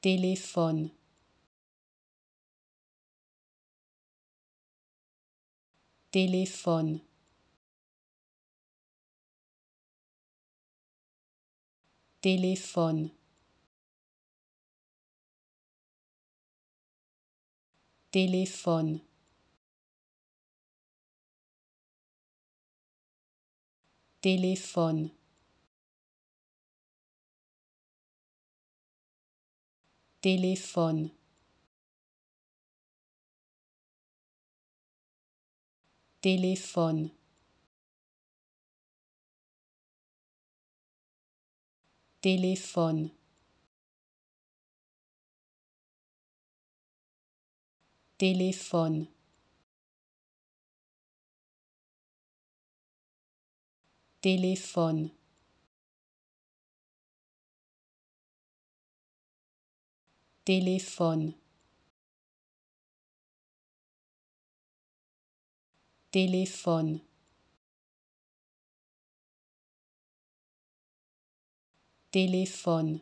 téléphone. Téléphone. Téléphone. Téléphone. Téléphone téléphone. Téléphone. Téléphone. Téléphone. Téléphone téléphone. Téléphone. Téléphone